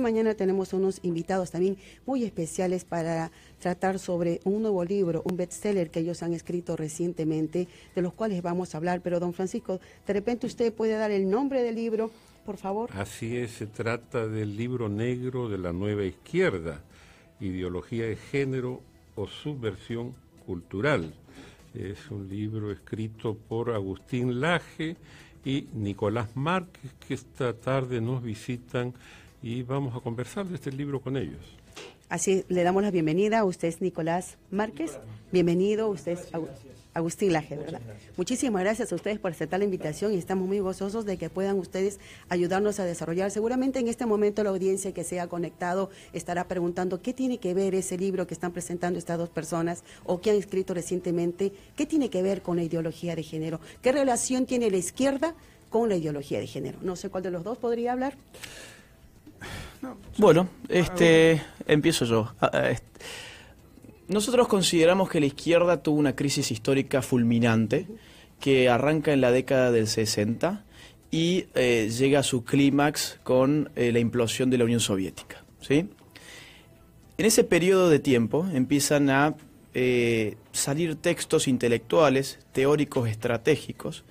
mañana tenemos unos invitados también muy especiales para tratar sobre un nuevo libro, un bestseller que ellos han escrito recientemente, de los cuales vamos a hablar. Pero don Francisco, de repente usted puede dar el nombre del libro, por favor. Así es, se trata del libro negro de la nueva izquierda, ideología de género o subversión cultural. Es un libro escrito por Agustín Laje y Nicolás Márquez, que esta tarde nos visitan y vamos a conversar de este libro con ellos. Así le damos la bienvenida. Usted es Nicolás Márquez. Bienvenido. Usted es Agustín Laje, ¿verdad? Muchísimas gracias a ustedes por aceptar la invitación y estamos muy gozosos de que puedan ustedes ayudarnos a desarrollar. Seguramente en este momento la audiencia que se ha conectado estará preguntando qué tiene que ver ese libro que están presentando estas dos personas o que han escrito recientemente, qué tiene que ver con la ideología de género, qué relación tiene la izquierda con la ideología de género. No sé cuál de los dos podría hablar. Bueno, este, empiezo yo. Ah, ah, nosotros consideramos que la izquierda tuvo una crisis histórica fulminante que arranca en la década del 60 y eh, llega a su clímax con eh, la implosión de la Unión Soviética. ¿sí? En ese periodo de tiempo empiezan a eh, salir textos intelectuales, teóricos estratégicos,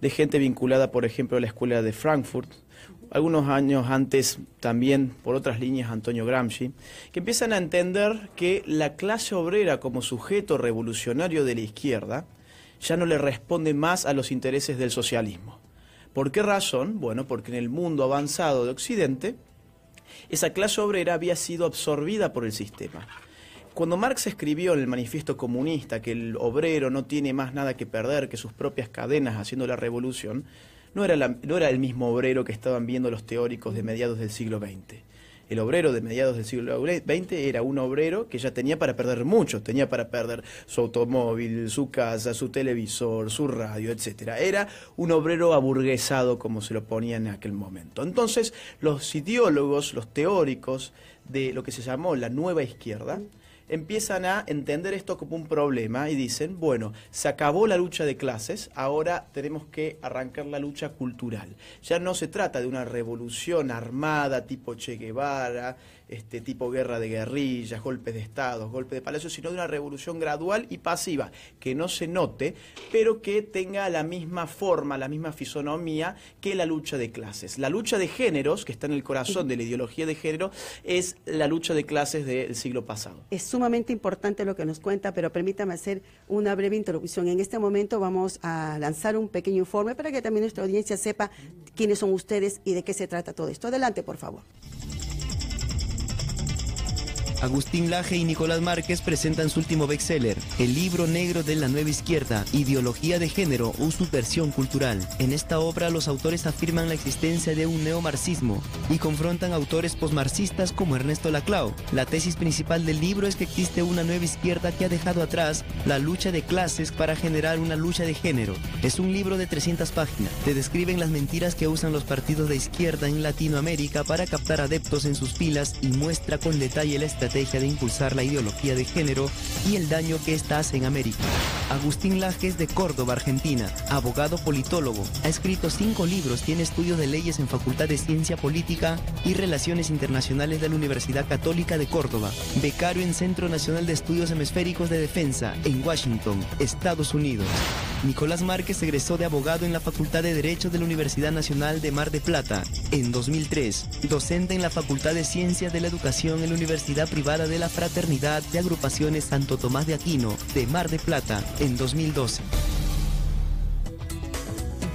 de gente vinculada, por ejemplo, a la Escuela de Frankfurt, algunos años antes también por otras líneas Antonio Gramsci, que empiezan a entender que la clase obrera como sujeto revolucionario de la izquierda ya no le responde más a los intereses del socialismo. ¿Por qué razón? Bueno, porque en el mundo avanzado de Occidente, esa clase obrera había sido absorbida por el sistema. Cuando Marx escribió en el manifiesto comunista que el obrero no tiene más nada que perder que sus propias cadenas haciendo la revolución, no era, no era el mismo obrero que estaban viendo los teóricos de mediados del siglo XX. El obrero de mediados del siglo XX era un obrero que ya tenía para perder mucho, tenía para perder su automóvil, su casa, su televisor, su radio, etc. Era un obrero aburguesado como se lo ponía en aquel momento. Entonces, los ideólogos, los teóricos de lo que se llamó la nueva izquierda, empiezan a entender esto como un problema y dicen, bueno, se acabó la lucha de clases, ahora tenemos que arrancar la lucha cultural. Ya no se trata de una revolución armada tipo Che Guevara, este tipo guerra de guerrillas, golpes de estados, golpes de palacios, sino de una revolución gradual y pasiva, que no se note, pero que tenga la misma forma, la misma fisonomía que la lucha de clases. La lucha de géneros, que está en el corazón de la ideología de género, es la lucha de clases del siglo pasado. Es sumamente importante lo que nos cuenta, pero permítame hacer una breve introducción. En este momento vamos a lanzar un pequeño informe para que también nuestra audiencia sepa quiénes son ustedes y de qué se trata todo esto. Adelante, por favor. Agustín Laje y Nicolás Márquez presentan su último bestseller, El libro negro de la nueva izquierda, ideología de género o subversión cultural. En esta obra los autores afirman la existencia de un neomarxismo y confrontan autores posmarxistas como Ernesto Laclau. La tesis principal del libro es que existe una nueva izquierda que ha dejado atrás la lucha de clases para generar una lucha de género. Es un libro de 300 páginas. Te describen las mentiras que usan los partidos de izquierda en Latinoamérica para captar adeptos en sus filas y muestra con detalle la estrategia de impulsar la ideología de género y el daño que hace en América. Agustín Lajes de Córdoba, Argentina, abogado politólogo, ha escrito cinco libros, tiene estudios de leyes en Facultad de Ciencia Política y Relaciones Internacionales de la Universidad Católica de Córdoba, becario en Centro Nacional de Estudios Hemisféricos de Defensa en Washington, Estados Unidos. Nicolás Márquez egresó de abogado en la Facultad de Derecho de la Universidad Nacional de Mar de Plata en 2003, docente en la Facultad de Ciencias de la Educación en la Universidad Privada de la Fraternidad de Agrupaciones Santo Tomás de Aquino de Mar de Plata en 2012.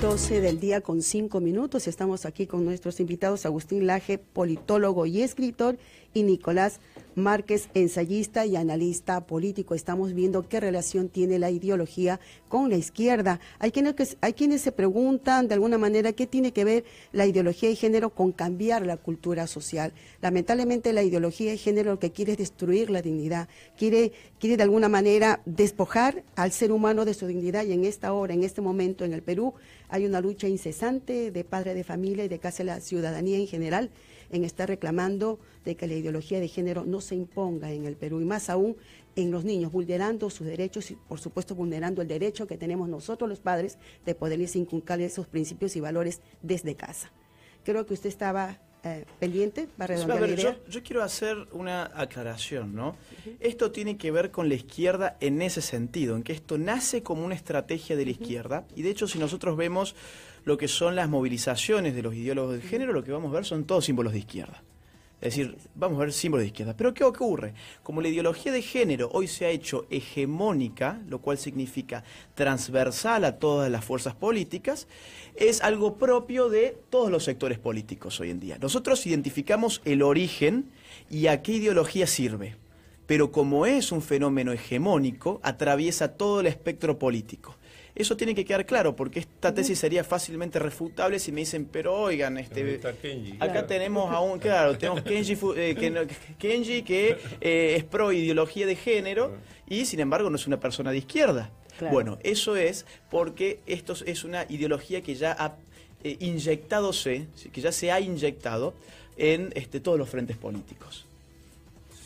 12 del día con 5 minutos. Estamos aquí con nuestros invitados Agustín Laje, politólogo y escritor, y Nicolás Márquez, ensayista y analista político. Estamos viendo qué relación tiene la ideología con la izquierda. Hay quienes, hay quienes se preguntan de alguna manera qué tiene que ver la ideología de género con cambiar la cultura social. Lamentablemente la ideología de género lo que quiere es destruir la dignidad, quiere, quiere de alguna manera despojar al ser humano de su dignidad y en esta hora, en este momento en el Perú, hay una lucha incesante de padre de familia y de casi la ciudadanía en general en estar reclamando de que la ideología de género no se imponga en el Perú y más aún en los niños, vulnerando sus derechos y por supuesto vulnerando el derecho que tenemos nosotros los padres de poderles inculcar esos principios y valores desde casa. Creo que usted estaba eh, pendiente? ¿Va a Sí, a redondear la ver, idea? yo, yo quiero hacer una aclaración, ¿no? Esto tiene que ver con la izquierda en ese sentido, en que esto nace como una estrategia de la izquierda, y de hecho si nosotros vemos lo que son las movilizaciones de los ideólogos del género, lo que vamos a ver son todos símbolos de izquierda. Es decir, vamos a ver símbolos de izquierda. Pero ¿qué ocurre? Como la ideología de género hoy se ha hecho hegemónica, lo cual significa transversal a todas las fuerzas políticas, es algo propio de todos los sectores políticos hoy en día. Nosotros identificamos el origen y a qué ideología sirve. Pero como es un fenómeno hegemónico, atraviesa todo el espectro político. Eso tiene que quedar claro, porque esta tesis sería fácilmente refutable si me dicen, pero oigan, este. Acá Claro. tenemos a un, claro, tenemos Kenji, eh, que, Kenji que eh, es pro ideología de género y sin embargo no es una persona de izquierda. Claro. Bueno, eso es porque esto es una ideología que ya ha eh, inyectadose, que ya se ha inyectado en este, todos los frentes políticos.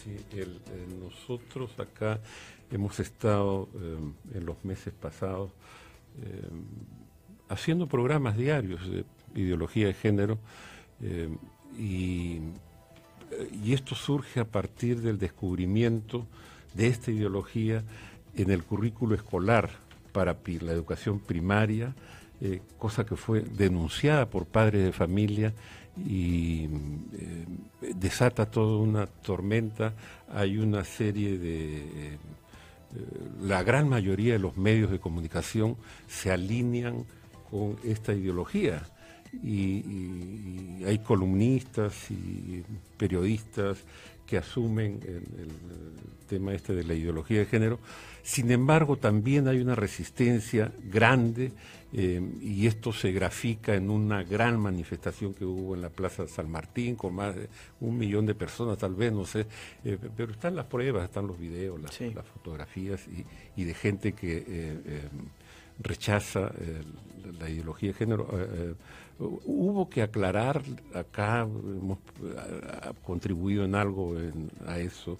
Sí, el- nosotros acá hemos estado eh, en los meses pasados eh, haciendo programas diarios de ideología de género eh, y, esto surge a partir del descubrimiento de esta ideología en el currículo escolar para la educación primaria, cosa que fue denunciada por padres de familia y desata toda una tormenta. Hay una serie de... la gran mayoría de los medios de comunicación se alinean con esta ideología. Y hay columnistas y periodistas que asumen el, el tema este de la ideología de género. Sin embargo, también hay una resistencia grande eh, y esto se grafica en una gran manifestación que hubo en la Plaza San Martín con más de un millón de personas, tal vez, no sé, eh, pero están las pruebas, están los videos, las, Sí. las fotografías y, y de gente que eh, rechaza la ideología de género. Hubo que aclarar, acá hemos contribuido en algo en- a eso,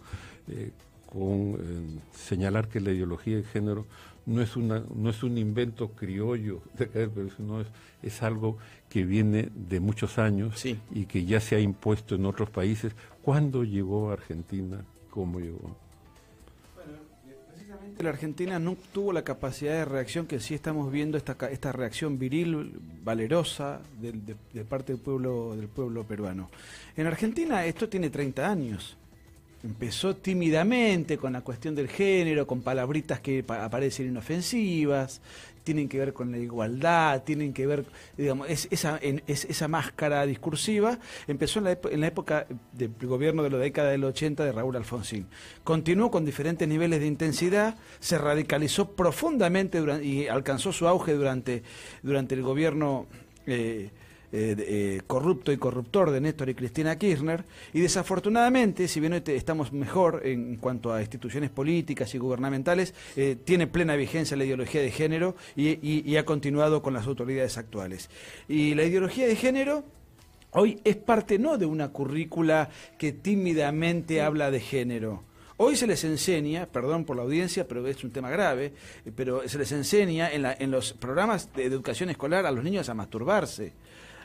eh, con eh, señalar que la ideología de género no es, una, no es un invento criollo, no es, es algo que viene de muchos años Sí. y que ya se ha impuesto en otros países. ¿Cuándo llegó a Argentina? ¿Cómo llegó? La Argentina no tuvo la capacidad de reacción que sí estamos viendo esta, esta reacción viril, valerosa de, de parte del pueblo del pueblo peruano. En Argentina esto tiene 30 años. Empezó tímidamente con la cuestión del género, con palabritas que pa- aparecen inofensivas, tienen que ver con la igualdad, tienen que ver, digamos, es, esa, máscara discursiva empezó en la, en la época del gobierno de la década del 80 de Raúl Alfonsín. Continuó con diferentes niveles de intensidad, se radicalizó profundamente duran- y alcanzó su auge durante, durante el gobierno eh, eh, eh, corrupto y corruptor de Néstor y Cristina Kirchner, y desafortunadamente, si bien hoy te- estamos mejor en cuanto a instituciones políticas y gubernamentales, eh, tiene plena vigencia la ideología de género y, y- y ha continuado con las autoridades actuales. Y la ideología de género hoy es parte no de una currícula que tímidamente habla de género. Hoy se les enseña, perdón por la audiencia, pero es un tema grave, eh, pero se les enseña en, la- en los programas de educación escolar a los niños a masturbarse.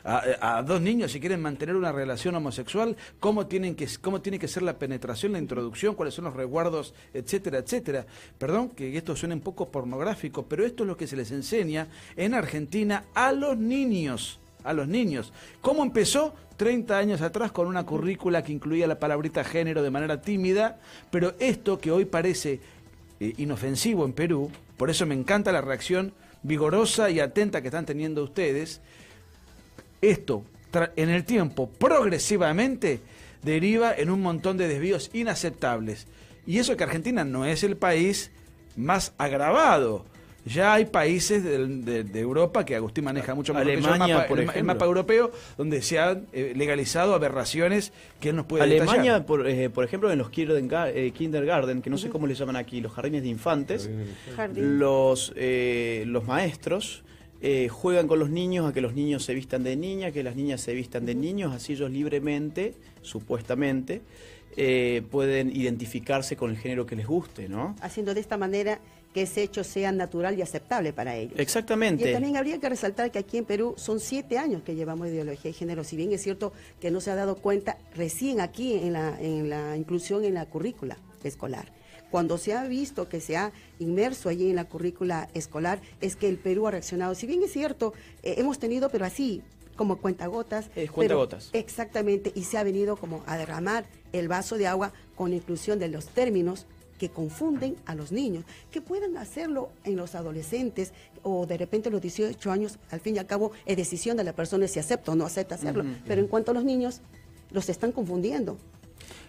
A, dos niños, si quieren mantener una relación homosexual, cómo, tienen que, cómo tiene que ser la penetración, la introducción, cuáles son los resguardos, etcétera, etcétera. Perdón que esto suene un poco pornográfico, pero esto es lo que se les enseña en Argentina a los niños a los niños. ¿Cómo empezó? 30 años atrás con una currícula que incluía la palabrita género de manera tímida, pero esto que hoy parece eh, inofensivo en Perú, por eso me encanta la reacción vigorosa y atenta que están teniendo ustedes, esto tra- en el tiempo progresivamente deriva en un montón de desvíos inaceptables. Y eso que Argentina no es el país más agravado. Ya hay países de, de Europa que Agustín maneja mucho mejor que yo, Alemania, el mapa, por el mapa europeo, donde se han eh, legalizado aberraciones que él nos puede Alemania, por, eh, por ejemplo, en los eh, kindergarten, que no sé cómo le llaman aquí, los jardines de infantes, Jardín. los, eh, los maestros eh, juegan con los niños a que los niños se vistan de niña, que las niñas se vistan de niños, así ellos libremente, supuestamente, eh, pueden identificarse con el género que les guste, ¿no? haciendo de esta manera que ese hecho sea natural y aceptable para ellos. Exactamente. Y también habría que resaltar que aquí en Perú son siete años que llevamos ideología de género, si bien es cierto que no se ha dado cuenta recién aquí en la, en la inclusión en la currícula escolar. Cuando se ha visto que se ha inmerso allí en la currícula escolar, es que el Perú ha reaccionado. Si bien es cierto, eh, hemos tenido, pero así, como cuentagotas. Es cuentagotas. pero- Exactamente, y se ha venido como a derramar el vaso de agua con la inclusión de los términos que confunden a los niños, que puedan hacerlo en los adolescentes o de repente a los 18 años, al fin y al cabo es decisión de la persona si acepta o no acepta hacerlo, pero en cuanto a los niños, los están confundiendo.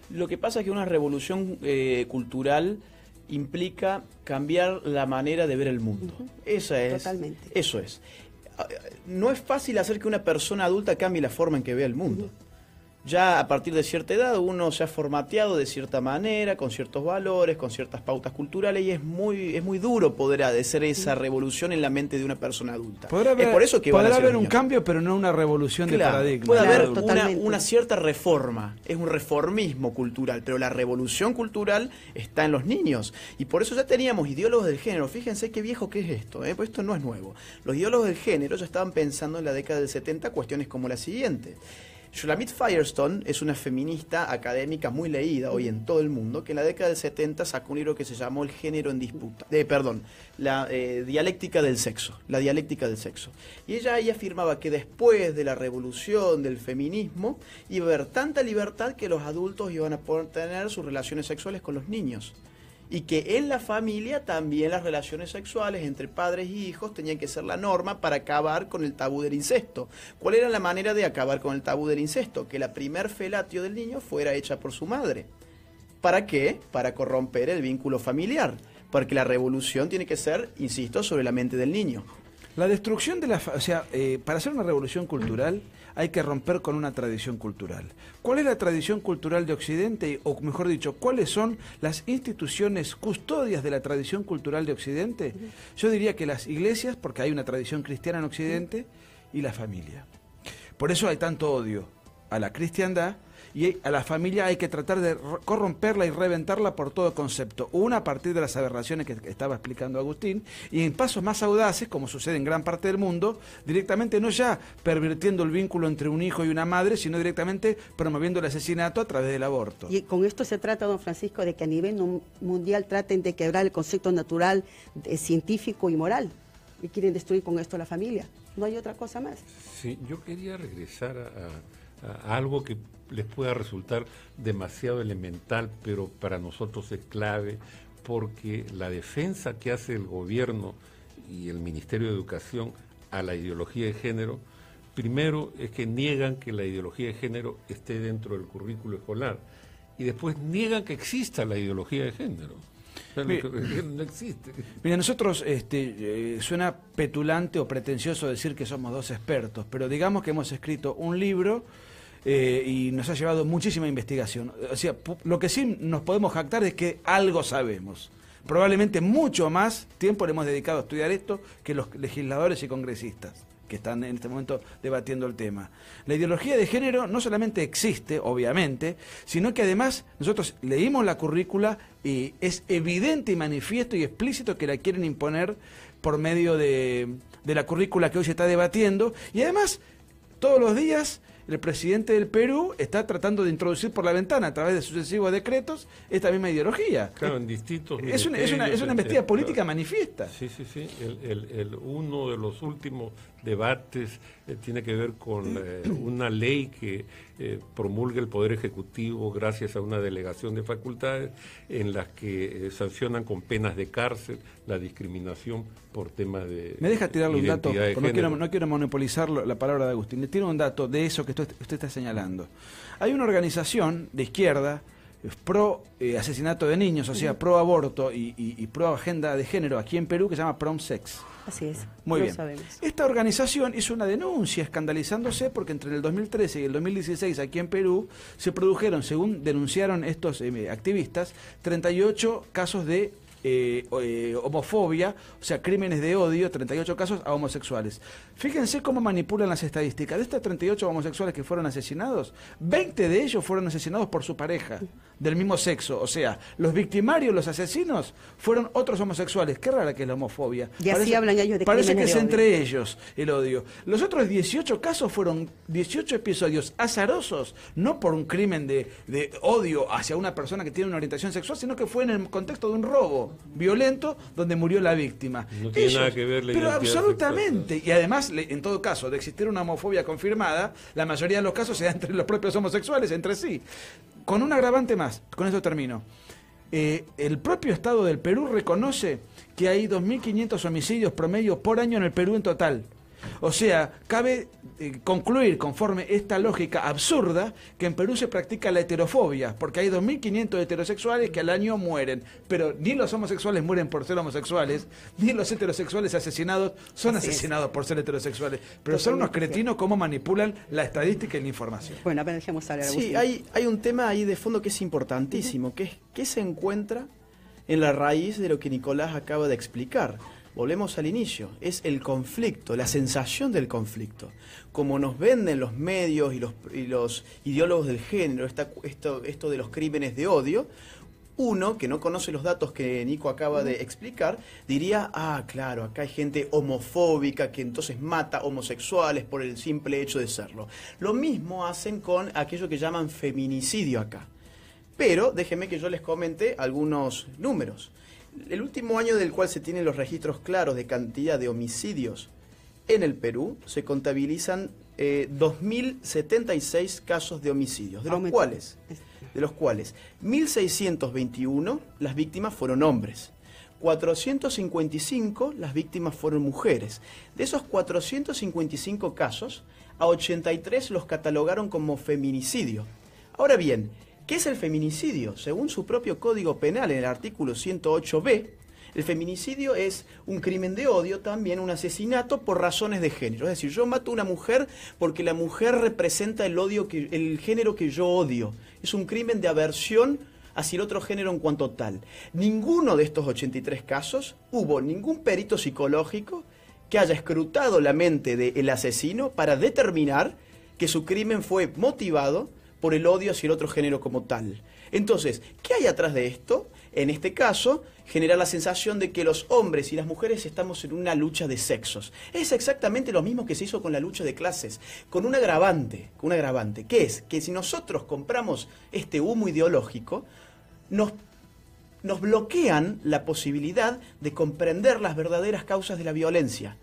Lo que pasa es que una revolución eh, cultural implica cambiar la manera de ver el mundo. Esa es. Totalmente. Eso es. Ah, No es fácil hacer que una persona adulta cambie la forma en que ve el mundo. Ya a partir de cierta edad uno se ha formateado de cierta manera, con ciertos valores, con ciertas pautas culturales y es muy es muy duro poder hacer esa revolución en la mente de una persona adulta. Podrá haber, es por eso que van a podrá ser haber un cambio, pero no una revolución de paradigma. Puede Claro, haber una cierta reforma, es un reformismo cultural, pero la revolución cultural está en los niños. Y por eso ya teníamos ideólogos del género. Fíjense qué viejo que es esto, ¿eh? pues esto no es nuevo. Los ideólogos del género ya estaban pensando en la década del 70 cuestiones como la siguiente. Shulamit Firestone es una feminista académica muy leída hoy en todo el mundo, que en la década del 70 sacó un libro que se llamó El género en disputa. Eh, perdón, la eh, dialéctica del sexo. La dialéctica del sexo. Y ella ahí afirmaba que después de la revolución del feminismo iba a haber tanta libertad que los adultos iban a poder tener sus relaciones sexuales con los niños. Y que en la familia también las relaciones sexuales entre padres y hijos tenían que ser la norma para acabar con el tabú del incesto. ¿Cuál era la manera de acabar con el tabú del incesto? Que la primer felatio del niño fuera hecha por su madre. ¿Para qué? Para corromper el vínculo familiar. Porque la revolución tiene que ser, insisto, sobre la mente del niño. La destrucción de la... O sea, eh, para hacer una revolución cultural hay que romper con una tradición cultural. ¿Cuál es la tradición cultural de Occidente? O mejor dicho, ¿cuáles son las instituciones custodias de la tradición cultural de Occidente? Yo diría que las iglesias, porque hay una tradición cristiana en Occidente, y la familia. Por eso hay tanto odio a la cristiandad y a la familia hay que tratar de ro- corromperla y reventarla por todo concepto. Una a partir de las aberraciones que estaba explicando Agustín y en pasos más audaces, como sucede en gran parte del mundo, directamente no ya pervirtiendo el vínculo entre un hijo y una madre, sino directamente promoviendo el asesinato a través del aborto. Y con esto se trata, don Francisco, de que a nivel mundial traten de quebrar el concepto natural, de- científico y moral. Y quieren destruir con esto la familia. No hay otra cosa más. Sí, yo quería regresar a, a- a algo que les pueda resultar demasiado elemental, pero para nosotros es clave, porque la defensa que hace el gobierno y el Ministerio de Educación a la ideología de género, primero es que niegan que la ideología de género esté dentro del currículo escolar, y después niegan que exista la ideología de género. O sea, Mire, no existe. Mira, nosotros este, eh, suena petulante o pretencioso decir que somos dos expertos, pero digamos que hemos escrito un libro eh, y nos ha llevado muchísima investigación. O sea, lo que sí nos podemos jactar es que algo sabemos. Probablemente mucho más tiempo le hemos dedicado a estudiar esto que los legisladores y congresistas que están en este momento debatiendo el tema. La ideología de género no solamente existe, obviamente, sino que además nosotros leímos la currícula y es evidente y manifiesto y explícito que la quieren imponer por medio de la currícula que hoy se está debatiendo y además todos los días el presidente del Perú está tratando de introducir por la ventana a través de sucesivos decretos esta misma ideología. Claro, en distintos Es una, es una, es una embestida eh, política manifiesta. Sí, sí, sí. El, el- el- uno de los últimos debates eh, tiene que ver con eh, una ley que eh, promulga el Poder Ejecutivo gracias a una delegación de facultades en las que eh, sancionan con penas de cárcel la discriminación por temas de Me deja tirarle un dato, de no quiero, no quiero monopolizar la palabra de Agustín. Le tiro un dato de eso que usted, usted está señalando. Hay una organización de izquierda pro eh, asesinato de niños, o sea, pro aborto y, y- y pro agenda de género aquí en Perú que se llama Promsex. Así es. Muy lo bien. sabemos. Esta organización hizo una denuncia escandalizándose porque entre el 2013 y el 2016 aquí en Perú se produjeron, según denunciaron estos eh, activistas, 38 casos de eh, eh, homofobia, o sea, crímenes de odio, 38 casos a homosexuales. Fíjense cómo manipulan las estadísticas. De estos 38 homosexuales que fueron asesinados, 20 de ellos fueron asesinados por su pareja del mismo sexo. O sea, los victimarios, los asesinos, fueron otros homosexuales. Qué rara que es la homofobia. Y así hablan ellos de Parece que es odio. entre ellos el odio. Los otros 18 casos fueron 18 episodios azarosos, no por un crimen de, de odio hacia una persona que tiene una orientación sexual, sino que fue en el contexto de un robo violento donde murió la víctima. No tiene nada que ver la Pero absolutamente. Y además, en todo caso, de existir una homofobia confirmada, la mayoría de los casos se da entre los propios homosexuales, entre sí. Con un agravante más, con eso termino. Eh, el propio Estado del Perú reconoce que hay 2.500 homicidios promedio por año en el Perú en total. O sea, cabe eh, concluir, conforme esta lógica absurda, que en Perú se practica la heterofobia, porque hay 2.500 heterosexuales que al año mueren, pero ni los homosexuales mueren por ser homosexuales, ni los heterosexuales asesinados son Así es. asesinados por ser heterosexuales. Pero son unos cretinos cómo manipulan la estadística y la información. Bueno, a ver, dejemos hablar Sí, hay, hay un tema ahí de fondo que es importantísimo, que es qué se encuentra en la raíz de lo que Nicolás acaba de explicar. Volvemos al inicio, es el conflicto, la sensación del conflicto. Como nos venden los medios y los, y los ideólogos del género, esta- esto, esto de los crímenes de odio, uno que no conoce los datos que Nico acaba de explicar, diría, ah, claro, acá hay gente homofóbica que entonces mata homosexuales por el simple hecho de serlo. Lo mismo hacen con aquello que llaman feminicidio acá. Pero déjenme que yo les comente algunos números. El último año del cual se tienen los registros claros de cantidad de homicidios en el Perú, se contabilizan eh, 2.076 casos de homicidios, de los cuales de los cuales 1.621 las víctimas fueron hombres. 455 las víctimas fueron mujeres. De esos 455 casos, a 83 los catalogaron como feminicidio. Ahora bien, ¿qué es el feminicidio? Según su propio Código Penal en el artículo 108b, el feminicidio es un crimen de odio, también un asesinato por razones de género. Es decir, yo mato a una mujer porque la mujer representa el odio que, el género que yo odio. Es un crimen de aversión hacia el otro género en cuanto tal. Ninguno de estos 83 casos hubo ningún perito psicológico que haya escrutado la mente del asesino para determinar que su crimen fue motivado por el odio hacia el otro género como tal. Entonces, ¿qué hay atrás de esto? En este caso, genera la sensación de que los hombres y las mujeres estamos en una lucha de sexos. Es exactamente lo mismo que se hizo con la lucha de clases, con un agravante, con un agravante, que es que si nosotros compramos este humo ideológico, nos nos bloquean la posibilidad de comprender las verdaderas causas de la violencia.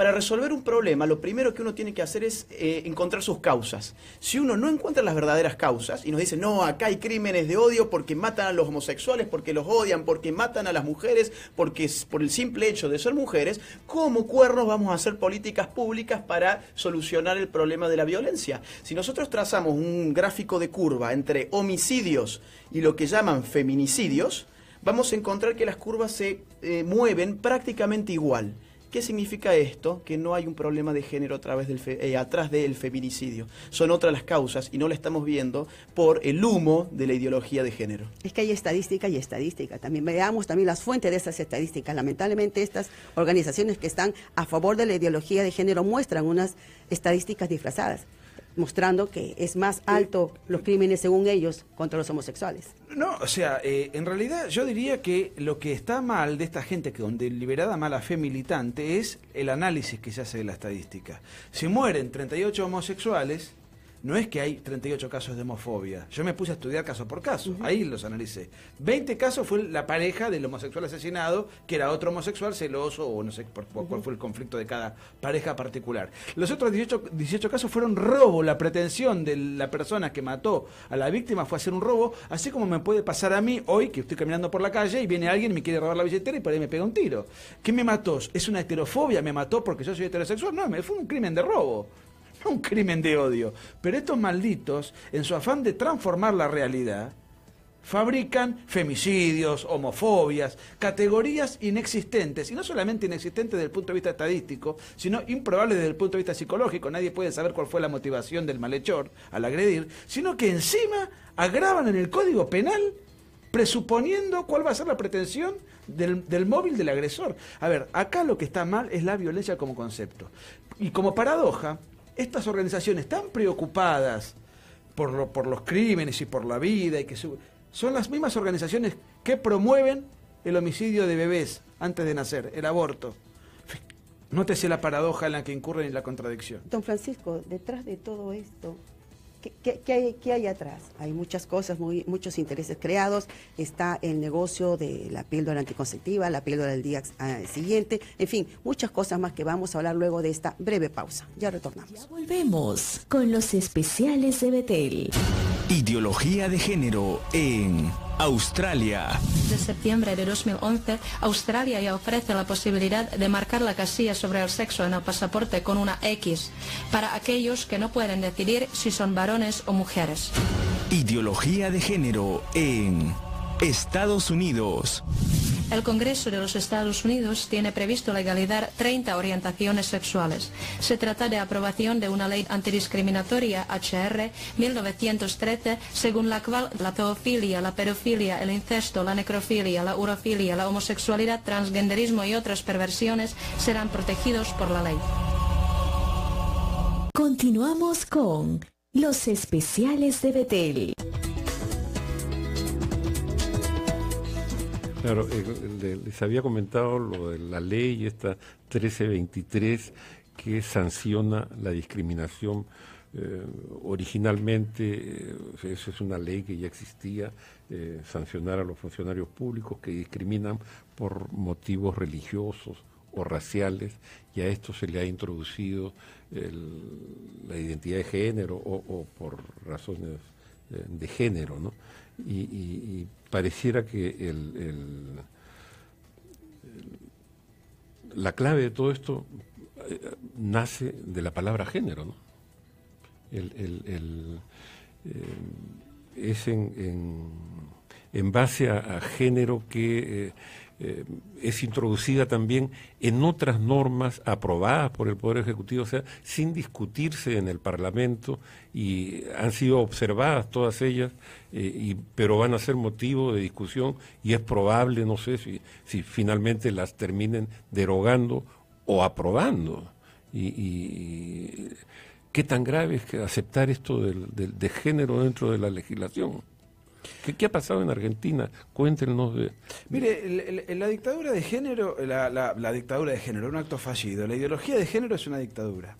Para resolver un problema, lo primero que uno tiene que hacer es eh, encontrar sus causas. Si uno no encuentra las verdaderas causas y nos dice, no, acá hay crímenes de odio porque matan a los homosexuales, porque los odian, porque matan a las mujeres, porque es por el simple hecho de ser mujeres, ¿cómo cuernos vamos a hacer políticas públicas para solucionar el problema de la violencia? Si nosotros trazamos un gráfico de curva entre homicidios y lo que llaman feminicidios, vamos a encontrar que las curvas se eh, mueven prácticamente igual. ¿Qué significa esto? Que no hay un problema de género a través del fe- eh, atrás del feminicidio. Son otras las causas y no la estamos viendo por el humo de la ideología de género. Es que hay estadística y estadística. También veamos también las fuentes de esas estadísticas. Lamentablemente estas organizaciones que están a favor de la ideología de género muestran unas estadísticas disfrazadas, mostrando que es más alto los crímenes según ellos contra los homosexuales. No, o sea, eh, en realidad yo diría que lo que está mal de esta gente que con deliberada mala fe militante es el análisis que se hace de la estadística. Si mueren 38 homosexuales, no es que hay 38 casos de homofobia. Yo me puse a estudiar caso por caso, ahí los analicé. 20 casos fue la pareja del homosexual asesinado, que era otro homosexual celoso, o no sé por, por cuál fue el conflicto de cada pareja particular. Los otros 18, 18 casos fueron robo, la pretensión de la persona que mató a la víctima fue hacer un robo, así como me puede pasar a mí hoy, que estoy caminando por la calle y viene alguien y me quiere robar la billetera y por ahí me pega un tiro. ¿Qué me mató? ¿Es una heterofobia? ¿Me mató porque yo soy heterosexual? No, me fue un crimen de robo un crimen de odio. Pero estos malditos, en su afán de transformar la realidad, fabrican femicidios, homofobias, categorías inexistentes, y no solamente inexistentes desde el punto de vista estadístico, sino improbables desde el punto de vista psicológico, nadie puede saber cuál fue la motivación del malhechor al agredir, sino que encima agravan en el Código Penal presuponiendo cuál va a ser la pretensión del, del, móvil del agresor. A ver, acá lo que está mal es la violencia como concepto. Y como paradoja, estas organizaciones tan preocupadas por, lo, por los crímenes y por la vida, y que son las mismas organizaciones que promueven el homicidio de bebés antes de nacer, el aborto. Nótese la paradoja en la que incurren y la contradicción. Don Francisco, detrás de todo esto, ¿Qué, hay, atrás? Hay muchas cosas, muy, muchos intereses creados. Está el negocio de la píldora anticonceptiva, la píldora del día ah, siguiente, en fin, muchas cosas más que vamos a hablar luego de esta breve pausa. Ya retornamos. Volvemos con los especiales de Betel. Ideología de género en Australia. De septiembre de 2011, Australia ya ofrece la posibilidad de marcar la casilla sobre el sexo en el pasaporte con una X para aquellos que no pueden decidir si son varones o mujeres. Ideología de género en Estados Unidos. El Congreso de los Estados Unidos tiene previsto legalizar 30 orientaciones sexuales. Se trata de aprobación de una ley antidiscriminatoria HR 1913, según la cual la zoofilia, la pedofilia, el incesto, la necrofilia, la urofilia, la homosexualidad, transgenderismo y otras perversiones serán protegidos por la ley. Continuamos con los especiales de Betel. Claro, les había comentado lo de la ley esta 1323 que sanciona la discriminación. Eh, originalmente, eh, esa es una ley que ya existía, eh, sancionar a los funcionarios públicos que discriminan por motivos religiosos o raciales, y a esto se le ha introducido la identidad de género o, por razones de género, ¿no? y pareciera que el, la clave de todo esto eh, nace de la palabra género, ¿no? El, eh, es en, en, base a, género que eh, eh, es introducida también en otras normas aprobadas por el Poder Ejecutivo, o sea, sin discutirse en el Parlamento y han sido observadas todas ellas, eh, y, pero van a ser motivo de discusión y es probable, no sé, si, si finalmente las terminen derogando o aprobando. Y, qué tan grave es que aceptar esto del, de género dentro de la legislación. ¿Qué, ha pasado en Argentina? Cuéntenos de... Mire, la, dictadura de género, la, dictadura de género, un acto fallido. La ideología de género es una dictadura.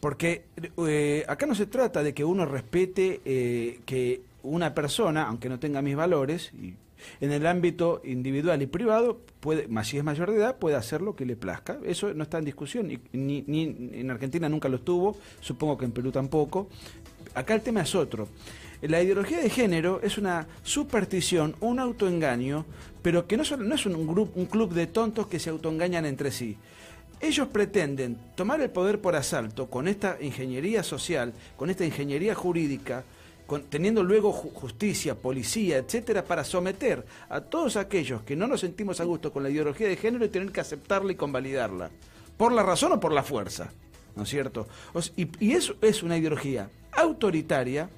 Porque eh, acá no se trata de que uno respete eh, que una persona, aunque no tenga mis valores, y en el ámbito individual y privado, puede, si es mayor de edad, puede hacer lo que le plazca. Eso no está en discusión, ni, ni en Argentina nunca lo estuvo, supongo que en Perú tampoco. Acá el tema es otro. La ideología de género es una superstición, un autoengaño, pero que no, no es un, grupo, un club de tontos que se autoengañan entre sí. Ellos pretenden tomar el poder por asalto con esta ingeniería social, con esta ingeniería jurídica, teniendo luego justicia, policía, etcétera, para someter a todos aquellos que no nos sentimos a gusto con la ideología de género y tener que aceptarla y convalidarla, por la razón o por la fuerza, ¿no es cierto? y, y eso es una ideología autoritaria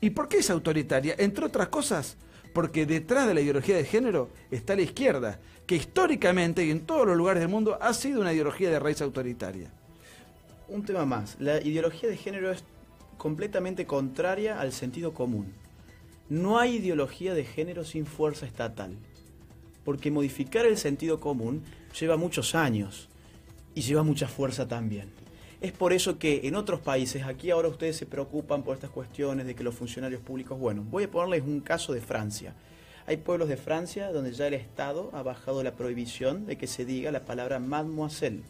¿Y por qué es autoritaria? Entre otras cosas, porque detrás de la ideología de género está la izquierda, que históricamente y en todos los lugares del mundo ha sido una ideología de raíz autoritaria. Un tema más, la ideología de género es completamente contraria al sentido común. No hay ideología de género sin fuerza estatal, porque modificar el sentido común lleva muchos años y lleva mucha fuerza también. Es por eso que en otros países, aquí ahora ustedes se preocupan por estas cuestiones de que los funcionarios públicos, bueno, voy a ponerles un caso de Francia. Hay pueblos de Francia donde ya el Estado ha bajado la prohibición de que se diga la palabra mademoiselle.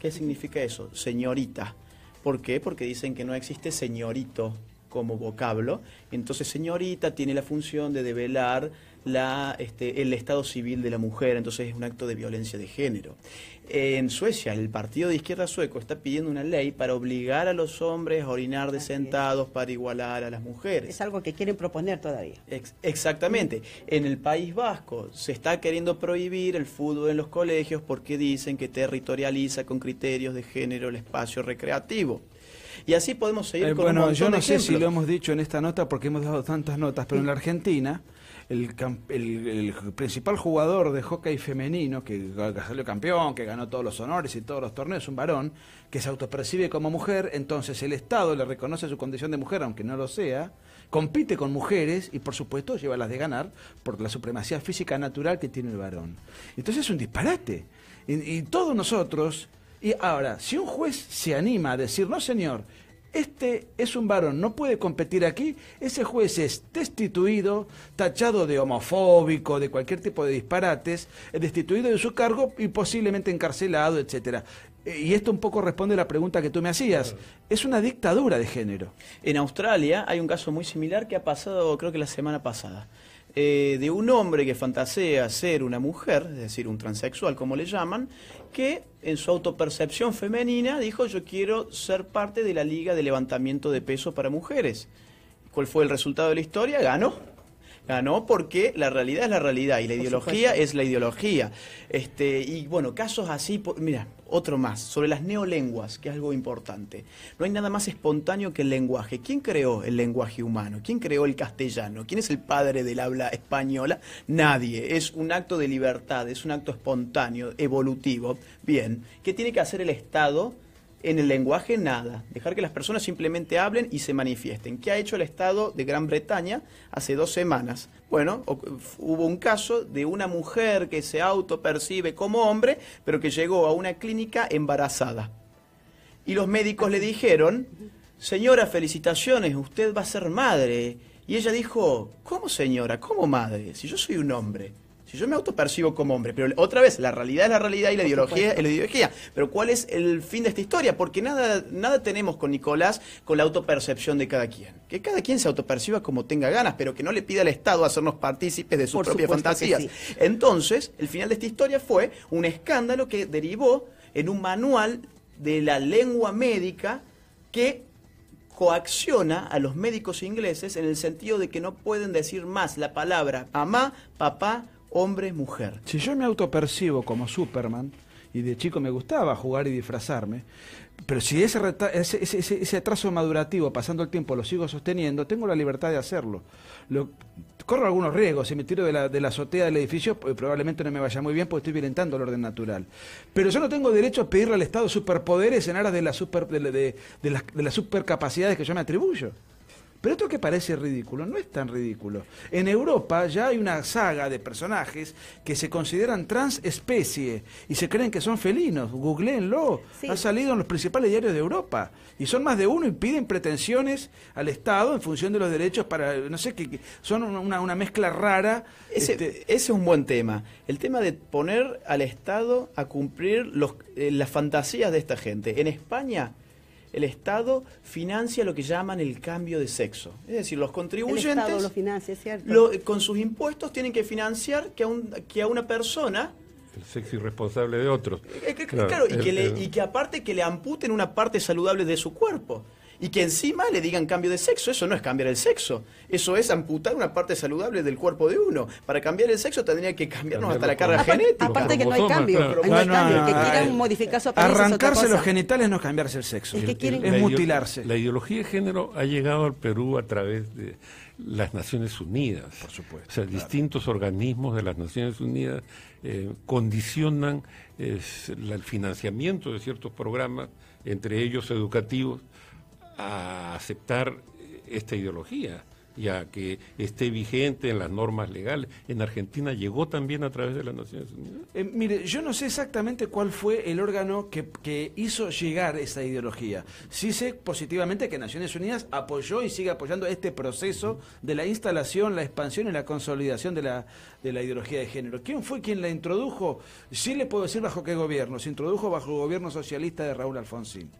¿Qué significa eso? Señorita. ¿Por qué? Porque dicen que no existe señorito como vocablo. Entonces señorita tiene la función de develar la, este, el estado civil de la mujer, entonces es un acto de violencia de género. En Suecia, el partido de izquierda sueco está pidiendo una ley para obligar a los hombres a orinar de sentados para igualar a las mujeres. Es algo que quieren proponer todavía. exactamente. En el País Vasco se está queriendo prohibir el fútbol en los colegios porque dicen que territorializa con criterios de género el espacio recreativo. Y así podemos seguir eh, con Bueno, yo no sé si lo hemos dicho en esta nota porque hemos dado tantas notas, pero en la Argentina el, principal jugador de hockey femenino, que, que salió campeón, que ganó todos los honores y todos los torneos, un varón, que se autopercibe como mujer, entonces el Estado le reconoce su condición de mujer, aunque no lo sea, compite con mujeres y por supuesto lleva las de ganar por la supremacía física natural que tiene el varón. Entonces es un disparate. Y todos nosotros, y ahora, si un juez se anima a decir, no señor, este es un varón, no puede competir aquí, ese juez es destituido, tachado de homofóbico, de cualquier tipo de disparates, es destituido de su cargo y posiblemente encarcelado, etcétera. Eh, Y esto un poco responde a la pregunta que tú me hacías. Es una dictadura de género. En Australia hay un caso muy similar que ha pasado, creo que la semana pasada, eh, de un hombre que fantasea ser una mujer, es decir, un transexual como le llaman, que en su autopercepción femenina dijo yo quiero ser parte de la liga de levantamiento de peso para mujeres. ¿Cuál fue el resultado de la historia? Ganó. Ganó porque la realidad es la realidad y la ideología es la ideología. Este, y bueno, casos así, mira, otro más, sobre las neolenguas, que es algo importante. No hay nada más espontáneo que el lenguaje. ¿Quién creó el lenguaje humano? ¿Quién creó el castellano? ¿Quién es el padre del habla española? Nadie. Es un acto de libertad, es un acto espontáneo, evolutivo. Bien, ¿qué tiene que hacer el Estado? En el lenguaje nada, dejar que las personas simplemente hablen y se manifiesten. ¿Qué ha hecho el Estado de Gran Bretaña hace dos semanas? Bueno, hubo un caso de una mujer que se autopercibe como hombre, pero que llegó a una clínica embarazada. Y los médicos le dijeron, señora, felicitaciones, usted va a ser madre. Y ella dijo, ¿cómo señora? ¿Cómo madre? Si yo soy un hombre. Si yo me autopercibo como hombre, pero otra vez, la realidad es la realidad y la Por ideología es la ideología. Pero ¿cuál es el fin de esta historia? Porque nada, nada tenemos con Nicolás con la autopercepción de cada quien. Que cada quien se autoperciba como tenga ganas, pero que no le pida al Estado hacernos partícipes de sus Por propias fantasías. sí. Entonces, el final de esta historia fue un escándalo que derivó en un manual de la lengua médica que coacciona a los médicos ingleses en el sentido de que no pueden decir más la palabra mamá, papá, hombre, mujer. Si yo me autopercibo como Superman, y de chico me gustaba jugar y disfrazarme, pero si ese, ese, ese, ese- atraso madurativo, pasando el tiempo, lo sigo sosteniendo, tengo la libertad de hacerlo. Lo- corro algunos riesgos, si me tiro de la, de la azotea del edificio, pues, probablemente no me vaya muy bien porque estoy violentando el orden natural. Pero yo no tengo derecho a pedirle al Estado superpoderes en aras de, la super, de, de- las, de las supercapacidades que yo me atribuyo. Pero esto que parece ridículo no es tan ridículo. En Europa ya hay una saga de personajes que se consideran transespecie y se creen que son felinos. Googleenlo. Sí. Ha salido en los principales diarios de Europa. Y son más de uno y piden pretensiones al Estado en función de los derechos para, no sé, que, que son una, una mezcla rara. Ese, este, ese es un buen tema. El tema de poner al Estado a cumplir los, eh, las fantasías de esta gente. En España, el Estado financia lo que llaman el cambio de sexo. Es decir, los El contribuyentes Estado lo financia, ¿cierto? lo- con sus impuestos tienen que financiar que a, un- que a una persona El sexo irresponsable de otros. Eh, que- Claro, y, el- que le- el- y que aparte que le amputen una parte saludable de su cuerpo. Y que encima le digan cambio de sexo. Eso no es cambiar el sexo. Eso es amputar una parte saludable del cuerpo de uno. Para cambiar el sexo tendría que cambiarnos hasta la carga genética. Aparte que no hay cambio, claro. no hay No, no, cambio, no, que no, quieran no. modificar su apariencia es otra arrancarse los genitales no es cambiarse el sexo. Es que quieren- es la ideo- mutilarse. La ideología de género ha llegado al Perú a través de las Naciones Unidas. Por supuesto, O sea, distintos organismos de las Naciones Unidas eh, condicionan es, la- el financiamiento de ciertos programas, entre ellos educativos, a aceptar esta ideología y a que esté vigente en las normas legales. En Argentina llegó también a través de las Naciones Unidas. Eh, mire, yo no sé exactamente cuál fue el órgano que, que hizo llegar esa ideología. Sí sé positivamente que Naciones Unidas apoyó y sigue apoyando este proceso de la instalación, la expansión y la consolidación de la, de la ideología de género. ¿Quién fue quien la introdujo? Sí le puedo decir bajo qué gobierno. Se introdujo bajo el gobierno socialista de Raúl Alfonsín.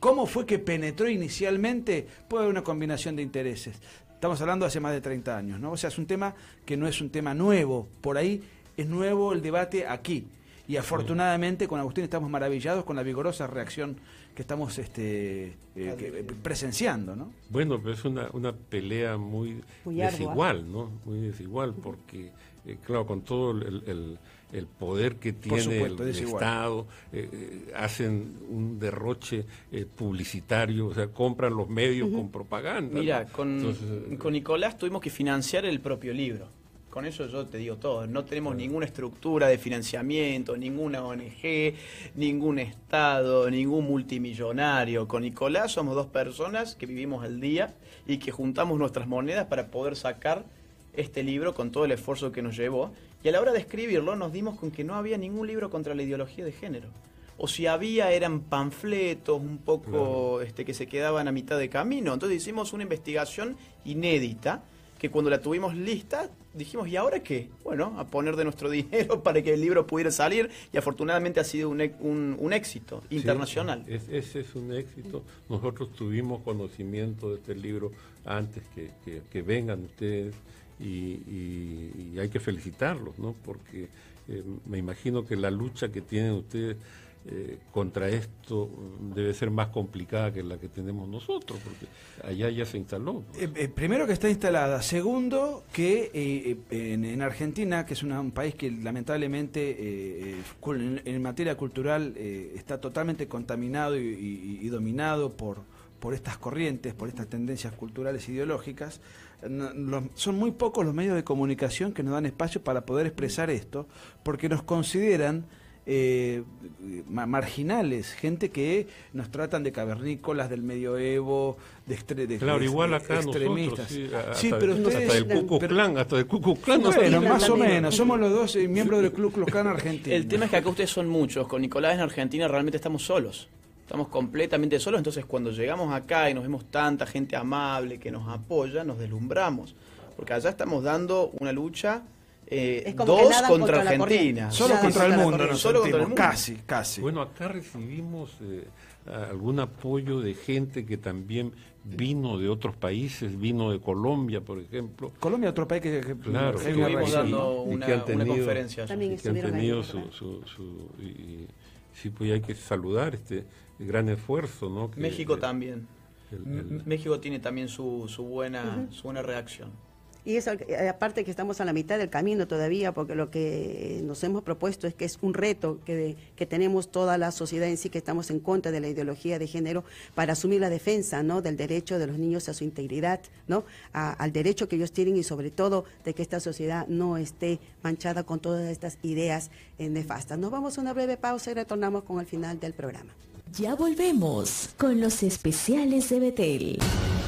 ¿Cómo fue que penetró inicialmente? Puede haber una combinación de intereses. Estamos hablando de hace más de 30 años, ¿no? O sea, es un tema que no es un tema nuevo. Por ahí es nuevo el debate aquí. Y afortunadamente con Agustín estamos maravillados con la vigorosa reacción que estamos este, eh, que- presenciando, ¿no? Bueno, pero es una, una pelea muy, Muy ardua. desigual, ¿no? Muy desigual, porque, eh, claro, con todo el, el- el poder que tiene supuesto, el. Estado, eh, eh, hacen un derroche eh, publicitario, o sea, compran los medios con propaganda. Mira, ¿no? con, Entonces, eh, con Nicolás tuvimos que financiar el propio libro. con eso yo te digo todo. No tenemos ninguna estructura de financiamiento, ninguna ONG, ningún Estado, ningún multimillonario. Con Nicolás somos dos personas que vivimos el día y que juntamos nuestras monedas para poder sacar este libro con todo el esfuerzo que nos llevó. Y a la hora de escribirlo nos dimos con que no había ningún libro contra la ideología de género. O si había eran panfletos un poco este, que se quedaban a mitad de camino. Entonces hicimos una investigación inédita que cuando la tuvimos lista dijimos, ¿y ahora qué? Bueno, a poner de nuestro dinero para que el libro pudiera salir y afortunadamente ha sido un, un, éxito internacional. ese es un éxito. Nosotros tuvimos conocimiento de este libro antes que, vengan ustedes y, hay que felicitarlos, ¿no? Porque eh, me imagino que la lucha que tienen ustedes eh, contra esto debe ser más complicada que la que tenemos nosotros, porque allá ya se instaló. Eh, primero que está instalada, segundo que en, Argentina, que es un país que lamentablemente en, materia cultural está totalmente contaminado y, dominado por, por estas corrientes, por estas tendencias culturales ideológicas, son muy pocos los medios de comunicación que nos dan espacio para poder expresar esto, porque nos consideran eh, marginales, gente que nos tratan de cavernícolas del medioevo, de, de, claro, igual acá extremistas. sí, pero hasta del Ku Klux hasta del Ku Klux Bueno, más o menos, somos los dos eh, miembros del Ku Klux Klan argentino. El tema es que acá ustedes son muchos, con Nicolás en Argentina realmente estamos solos. Estamos completamente solos, entonces cuando llegamos acá y nos vemos tanta gente amable que nos apoya, nos deslumbramos. Porque allá estamos dando una lucha eh, dos contra, Argentina. Solo contra el mundo, solo contra el mundo. Casi, casi. Bueno, acá recibimos eh, algún apoyo de gente que también vino de otros países, vino de Colombia, por ejemplo. Colombia, otro país que, claro, que estuvimos dando una, que han tenido, conferencia. También que han tenido su, su, su y, sí, pues hay que saludar este gran esfuerzo, ¿no? México también. México tiene también su, su buena, su buena reacción. Y eso, eh, aparte que estamos a la mitad del camino todavía, porque lo que nos hemos propuesto es que es un reto que, que tenemos toda la sociedad en sí, que estamos en contra de la ideología de género, para asumir la defensa ¿no? del derecho de los niños a su integridad, ¿no? al derecho que ellos tienen y sobre todo de que esta sociedad no esté manchada con todas estas ideas eh, nefastas. Nos vamos a una breve pausa y retornamos con el final del programa. Ya volvemos con los especiales de Betel.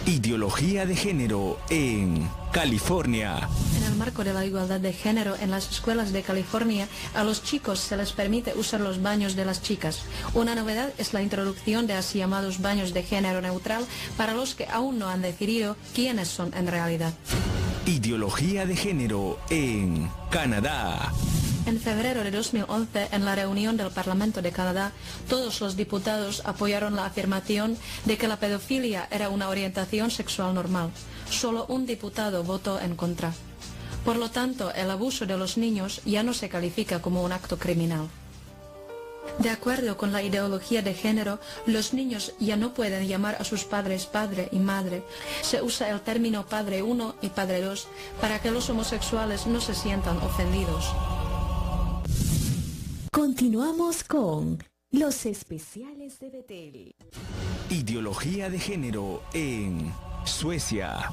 Ideología de género en California. En el marco de la igualdad de género en las escuelas de California, a los chicos se les permite usar los baños de las chicas. Una novedad es la introducción de así llamados baños de género neutral para los que aún no han decidido quiénes son en realidad. Ideología de género en Canadá. En febrero de 2011, en la reunión del Parlamento de Canadá, todos los diputados apoyaron la afirmación de que la pedofilia era una orientación sexual normal. Solo un diputado votó en contra. Por lo tanto, el abuso de los niños ya no se califica como un acto criminal. De acuerdo con la ideología de género, los niños ya no pueden llamar a sus padres padre y madre. Se usa el término padre 1 y padre 2 para que los homosexuales no se sientan ofendidos. Continuamos con los especiales de Betel. Ideología de género en Suecia.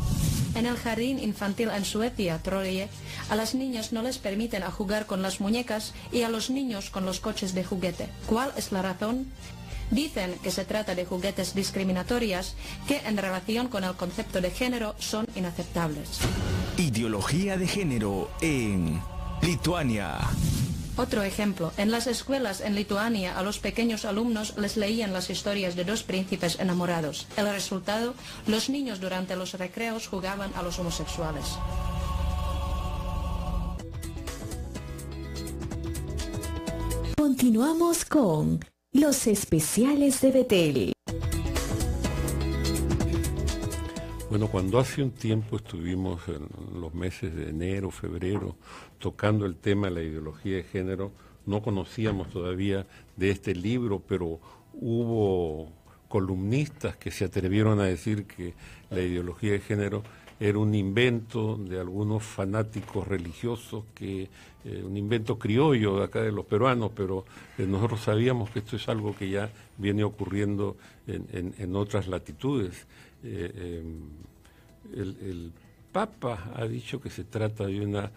En el jardín infantil en Suecia, Troje, a las niñas no les permiten a jugar con las muñecas y a los niños con los coches de juguete. ¿Cuál es la razón? Dicen que se trata de juguetes discriminatorias que en relación con el concepto de género son inaceptables. Ideología de género en Lituania. Otro ejemplo, en las escuelas en Lituania a los pequeños alumnos les leían las historias de dos príncipes enamorados. El resultado, los niños durante los recreos jugaban a los homosexuales. Continuamos con los especiales de Betel. Bueno, cuando hace un tiempo estuvimos en los meses de enero, febrero, tocando el tema de la ideología de género, no conocíamos todavía de este libro, pero hubo columnistas que se atrevieron a decir que la ideología de género era un invento de algunos fanáticos religiosos, que eh, un invento criollo de acá de los peruanos, pero eh, nosotros sabíamos que esto es algo que ya viene ocurriendo en otras latitudes. Eh, em, el, Papa ha dicho que se trata de una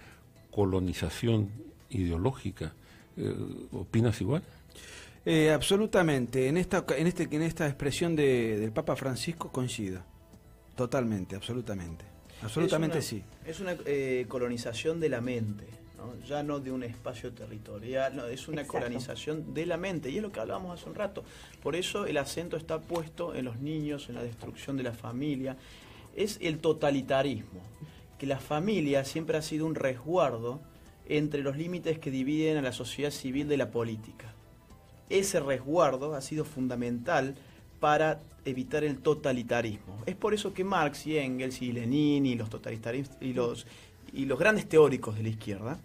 colonización ideológica. Eh, ¿Opinas igual? Eh, absolutamente. En esta, en, este, en esta expresión de- del Papa Francisco coincido. Totalmente, absolutamente. Absolutamente Es una- sí. Es una eh, colonización de la mente, ¿no? ya no de un espacio territorial, no, es una Exacto. colonización de la mente, y es lo que hablábamos hace un rato. Por eso el acento está puesto en los niños, en la destrucción de la familia. Es el totalitarismo, que la familia siempre ha sido un resguardo entre los límites que dividen a la sociedad civil de la política. Ese resguardo ha sido fundamental para evitar el totalitarismo. Es por eso que Marx y Engels y Lenin y los totalitaristas y los, y los grandes teóricos de la izquierda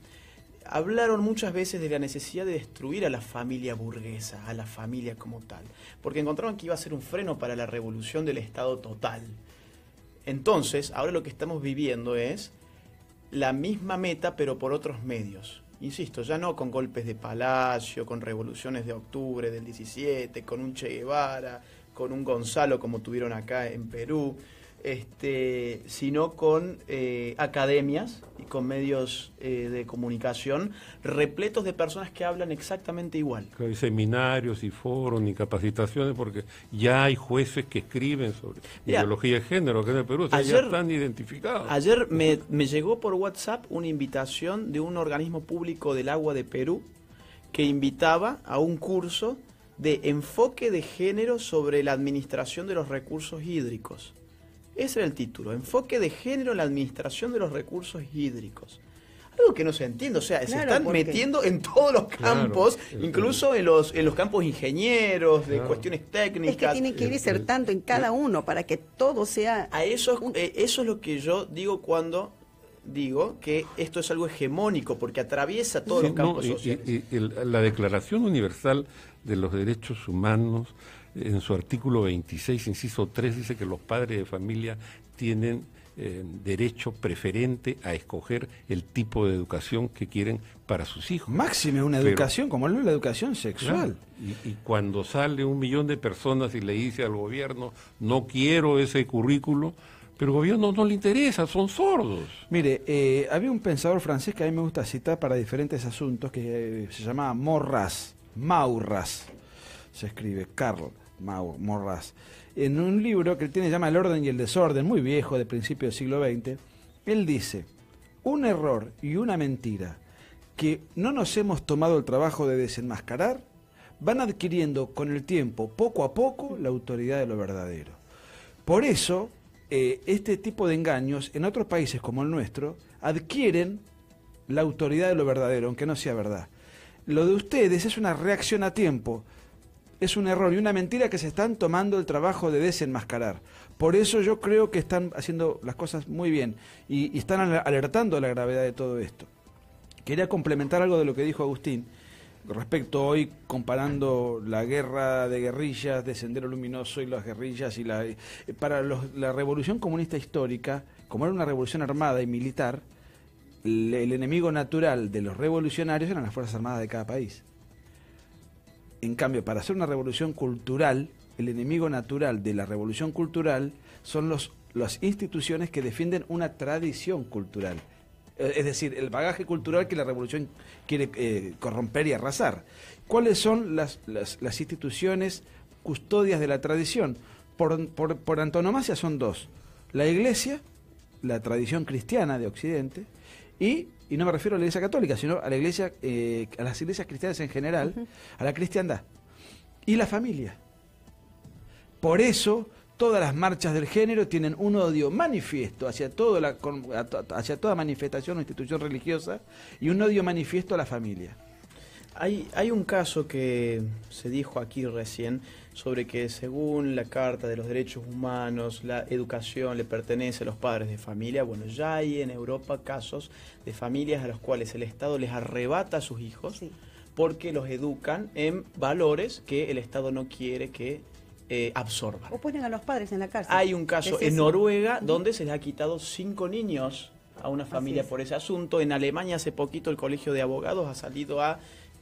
hablaron muchas veces de la necesidad de destruir a la familia burguesa, a la familia como tal, porque encontraron que iba a ser un freno para la revolución del Estado total. Entonces, ahora lo que estamos viviendo es la misma meta, pero por otros medios. Insisto, ya no con golpes de palacio, con revoluciones de octubre del 17, con un Che Guevara, con un Gonzalo como tuvieron acá en Perú, este, sino con eh, academias y con medios eh, de comunicación repletos de personas que hablan exactamente igual. Hay seminarios y foros ni capacitaciones porque ya hay jueces que escriben sobre Mira, ideología de género acá en el Perú, o sea, ya ayer- están identificados. Ayer me, me llegó por WhatsApp una invitación de un organismo público del agua de Perú que invitaba a un curso de enfoque de género sobre la administración de los recursos hídricos. Ese era el título, enfoque de género en la administración de los recursos hídricos. Algo que no se entiende, o sea, se están porque- metiendo en todos los Claro, campos, el- incluso en los, en los campos ingenieros, de Claro. cuestiones Es que técnicas. tienen que ir el- disertando en cada uno para que todo sea... A eso, eh, eso es lo que yo digo cuando digo que esto es algo hegemónico, porque atraviesa todos Sí, los campos no, sociales. y- y el- la Declaración Universal de los Derechos Humanos, en su artículo 26, inciso 3, dice que los padres de familia tienen eh, derecho preferente a escoger el tipo de educación que quieren para sus hijos. Máxime una Pero- educación, como es la educación Claro, sexual. Y, y cuando sale un millón de personas y le dice al gobierno, no quiero ese currículo, pero al gobierno no le interesa, son sordos. Mire, eh, había un pensador francés que a mí me gusta citar para diferentes asuntos que eh, se llamaba Morras, Maurras, se escribe, Mau- Morras. En un libro que él tiene, llama El orden y el desorden, muy viejo, de principio del siglo XX, él dice, un error y una mentira que no nos hemos tomado el trabajo de desenmascarar van adquiriendo con el tiempo, poco a poco, la autoridad de lo verdadero. Por eso, eh, este tipo de engaños en otros países como el nuestro adquieren la autoridad de lo verdadero, aunque no sea verdad. Lo de ustedes es una reacción a tiempo, es un error y una mentira que se están tomando el trabajo de desenmascarar. Por eso yo creo que están haciendo las cosas muy bien y, están al- alertando la gravedad de todo esto. Quería complementar algo de lo que dijo Agustín respecto hoy comparando la guerra de guerrillas de Sendero Luminoso y las guerrillas y la eh, para los- la revolución comunista histórica, como era una revolución armada y militar, el enemigo natural de los revolucionarios eran las fuerzas armadas de cada país. En cambio, para hacer una revolución cultural, el enemigo natural de la revolución cultural son los, las instituciones que defienden una tradición cultural. Eh, Es decir, el bagaje cultural que la revolución quiere eh, corromper y arrasar. ¿Cuáles son las, las, instituciones custodias de la tradición? Por, por, por antonomasia son dos. La iglesia, la tradición cristiana de Occidente, y, y no me refiero a la iglesia católica, sino a la iglesia, eh, a las iglesias cristianas en general, a la cristiandad. Y la familia. Por eso, todas las marchas del género tienen un odio manifiesto hacia, todo la, hacia toda manifestación o institución religiosa y un odio manifiesto a la familia. Hay, hay un caso que se dijo aquí recién sobre que según la Carta de los Derechos Humanos, la educación le pertenece a los padres de familia. Bueno, ya hay en Europa casos de familias a los cuales el Estado les arrebata a sus hijos Sí. porque los educan en valores que el Estado no quiere que eh, absorban. O ponen a los padres en la cárcel. Hay un caso en. Noruega donde se les ha quitado cinco niños a una familia es. por ese asunto. En Alemania hace poquito el Colegio de Abogados ha salido a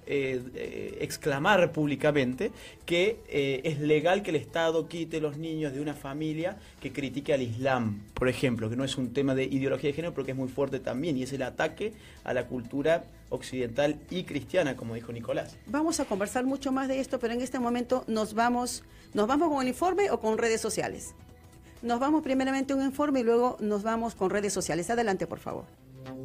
eh, eh, exclamar públicamente que eh, es legal que el Estado quite los niños de una familia que critique al Islam, por ejemplo, que no es un tema de ideología de género, pero que es muy fuerte también, y es el ataque a la cultura occidental y cristiana, como dijo Nicolás. Vamos a conversar mucho más de esto, pero en este momento nos vamos, nos vamos con el informe o con redes sociales. Nos vamos primeramente a un informe y luego nos vamos con redes sociales. Adelante, por favor.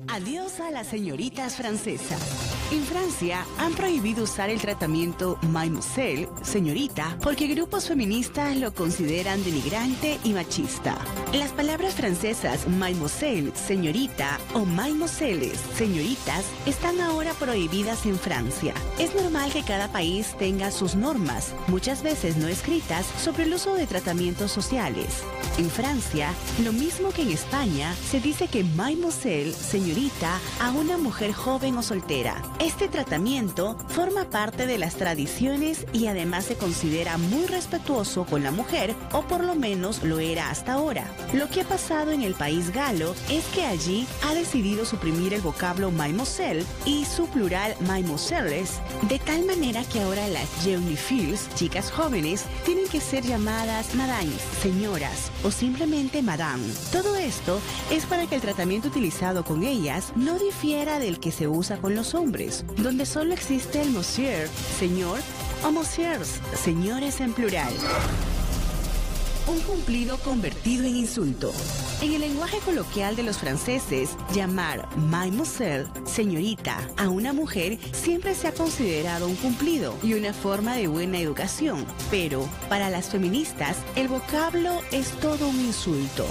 Adiós a las señoritas francesas. En Francia han prohibido usar el tratamiento mademoiselle, señorita, porque grupos feministas lo consideran denigrante y machista. Las palabras francesas mademoiselle, señorita o mademoiselles, señoritas, están ahora prohibidas en Francia. Es normal que cada país tenga sus normas, muchas veces no escritas, sobre el uso de tratamientos sociales. En Francia, lo mismo que en España, se dice que mademoiselle, señorita, a una mujer joven o soltera. Este tratamiento forma parte de las tradiciones y además se considera muy respetuoso con la mujer, o por lo menos lo era hasta ahora. Lo que ha pasado en el país galo es que allí ha decidido suprimir el vocablo mademoiselle y su plural mademoiselles, de tal manera que ahora las jeune filles, chicas jóvenes, tienen que ser llamadas madames, señoras o simplemente madame. Todo esto es para que el tratamiento utilizado con ellas no difiera del que se usa con los hombres, donde solo existe el monsieur, señor, o monsieurs, señores en plural. Un cumplido convertido en insulto. En el lenguaje coloquial de los franceses, llamar mademoiselle, señorita, a una mujer siempre se ha considerado un cumplido y una forma de buena educación. Pero, para las feministas, el vocablo es todo un insulto.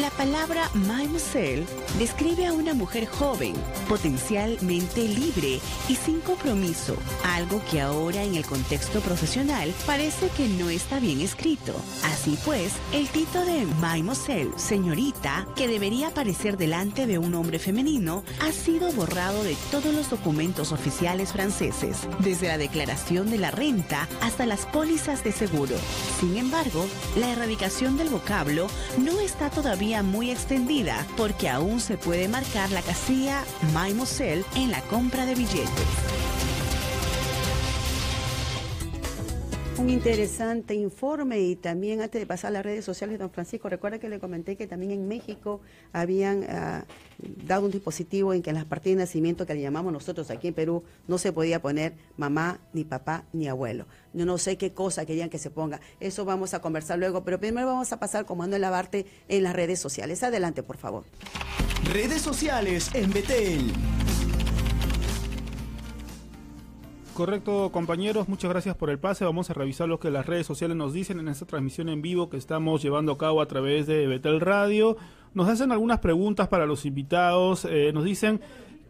La palabra mademoiselle describe a una mujer joven, potencialmente libre y sin compromiso, algo que ahora en el contexto profesional parece que no está bien escrito. Así pues, el título de mademoiselle, señorita, que debería aparecer delante de un hombre femenino, ha sido borrado de todos los documentos oficiales franceses, desde la declaración de la renta hasta las pólizas de seguro. Sin embargo, la erradicación del vocablo no está todavía muy extendida porque aún se puede marcar la casilla mademoiselle en la compra de billetes. Un interesante informe y también antes de pasar a las redes sociales, don Francisco, recuerda que le comenté que también en México habían ah, dado un dispositivo en que en las partidas de nacimiento que le llamamos nosotros aquí en Perú no se podía poner mamá, ni papá, ni abuelo. Yo no sé qué cosa querían que se ponga. Eso vamos a conversar luego, pero primero vamos a pasar con Manuel Labarte en las redes sociales. Adelante, por favor. Redes sociales en Betel. Correcto, compañeros, muchas gracias por el pase. Vamos a revisar lo que las redes sociales nos dicen en esta transmisión en vivo que estamos llevando a cabo a través de Betel Radio. Nos hacen algunas preguntas para los invitados. Eh, nos dicen,